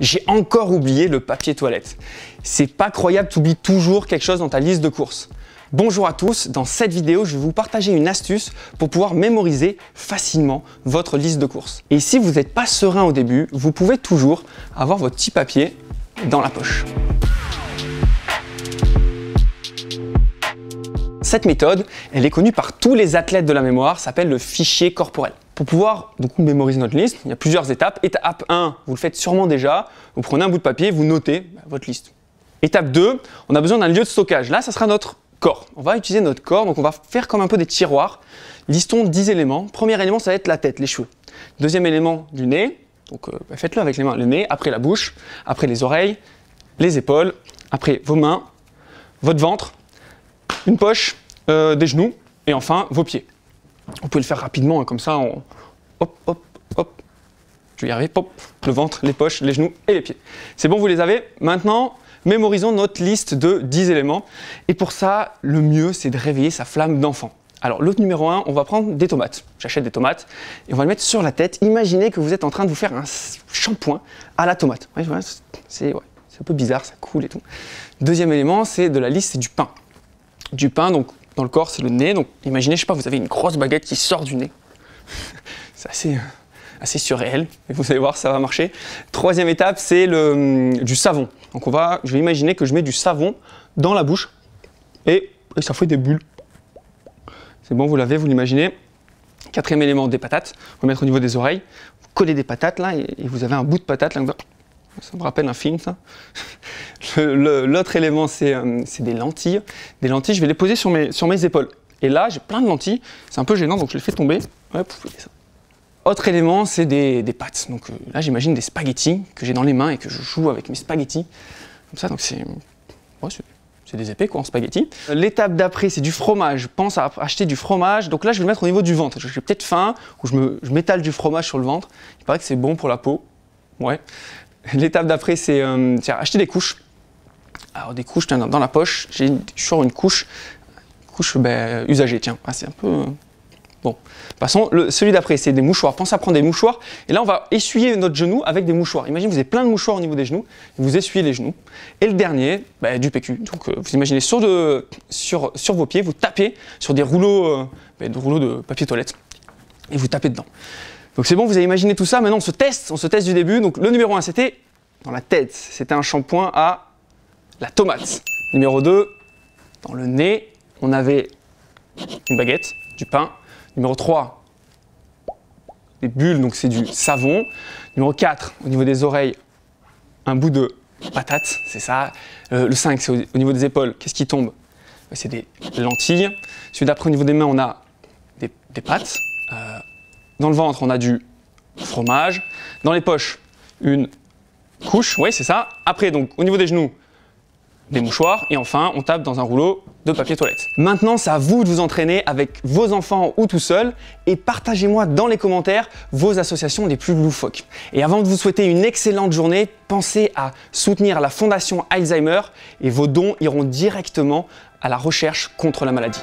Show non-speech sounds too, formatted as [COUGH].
J'ai encore oublié le papier toilette. C'est pas croyable, tu oublies toujours quelque chose dans ta liste de courses. Bonjour à tous, dans cette vidéo, je vais vous partager une astuce pour pouvoir mémoriser facilement votre liste de courses. Et si vous n'êtes pas serein au début, vous pouvez toujours avoir votre petit papier dans la poche. Cette méthode, elle est connue par tous les athlètes de la mémoire, s'appelle le fichier corporel. Pour pouvoir mémoriser notre liste, il y a plusieurs étapes. Étape 1, vous le faites sûrement déjà, vous prenez un bout de papier, vous notez bah, votre liste. Étape 2, on a besoin d'un lieu de stockage. Là, ça sera notre corps. On va utiliser notre corps, donc on va faire comme un peu des tiroirs. Listons 10 éléments. Premier élément, ça va être la tête, les cheveux. Deuxième élément, du nez. Donc euh, bah, faites-le avec les mains. Le nez, après la bouche, après les oreilles, les épaules, après vos mains, votre ventre, une poche, euh, des genoux et enfin vos pieds. Vous pouvez le faire rapidement, hein, comme ça, on... hop, hop, hop. Je vais y arriver, le ventre, les poches, les genoux et les pieds. C'est bon, vous les avez. Maintenant, mémorisons notre liste de 10 éléments. Et pour ça, le mieux, c'est de réveiller sa flamme d'enfant. Alors, l'autre numéro 1, on va prendre des tomates. J'achète des tomates et on va le mettre sur la tête. Imaginez que vous êtes en train de vous faire un shampoing à la tomate. c'est un peu bizarre, ça coule et tout. Deuxième élément, c'est de la liste, c'est du pain du pain, donc dans le corps, c'est le nez. Donc imaginez, je sais pas, vous avez une grosse baguette qui sort du nez. [LAUGHS] c'est assez, assez surréel, mais vous allez voir, ça va marcher. Troisième étape, c'est le, hum, du savon. Donc on va, je vais imaginer que je mets du savon dans la bouche et, ça fait des bulles. C'est bon, vous l'avez, vous l'imaginez. Quatrième élément, des patates. On va mettre au niveau des oreilles. Vous collez des patates là et, vous avez un bout de patate là. Ça me rappelle un film, ça. [LAUGHS] L'autre élément, euh, c'est des lentilles. Des lentilles, je vais les poser sur mes, sur mes épaules. Et là, j'ai plein de lentilles. C'est un peu gênant, donc je les fais tomber. Autre élément, c'est des, pâtes. Donc euh, là, j'imagine des spaghettis que j'ai dans les mains et que je joue avec mes spaghettis. Comme ça, donc c'est c'est des épées quoi en spaghettis. L'étape d'après, c'est du fromage. Je pense à acheter du fromage. Donc là, je vais le mettre au niveau du ventre. J'ai peut-être faim ou je m'étale du fromage sur le ventre. Il paraît que c'est bon pour la peau. Ouais. L'étape d'après, c'est euh, acheter des couches. Alors des couches, dans, dans la poche, j'ai toujours une couche, couche ben, usagée, tiens. Ah, c'est un peu... Euh, bon, passons. Celui d'après, c'est des mouchoirs. Pensez à prendre des mouchoirs. Et là, on va essuyer notre genou avec des mouchoirs. Imaginez, vous avez plein de mouchoirs au niveau des genoux. vous essuyez les genoux. Et le dernier, ben, du PQ. Donc, euh, vous imaginez sur, sur, sur, vos pieds, vous tapez sur des rouleaux, ben, de papier toilette. Et vous tapez dedans. Donc c'est bon, vous avez imaginé tout ça. Maintenant, on se teste, on se teste du début. Donc le numéro 1, c'était dans la tête. C'était un shampoing à la tomate. Numéro 2, dans le nez, on avait une baguette, du pain. Numéro 3, des bulles, donc c'est du savon. Numéro 4, au niveau des oreilles, un bout de patate, c'est ça. Euh, le 5, c'est au, niveau des épaules. Qu'est-ce qui tombe? C'est des lentilles. Celui d'après, au niveau des mains, on a des, pâtes. Dans le ventre, on a du fromage. Dans les poches, une couche, oui, c'est ça. Après, donc, au niveau des genoux, des mouchoirs. Et enfin, on tape dans un rouleau de papier toilette. Maintenant, c'est à vous de vous entraîner avec vos enfants ou tout seul. Et partagez-moi dans les commentaires vos associations les plus loufoques. Et avant de vous souhaiter une excellente journée, pensez à soutenir la Fondation Alzheimer et vos dons iront directement à la recherche contre la maladie.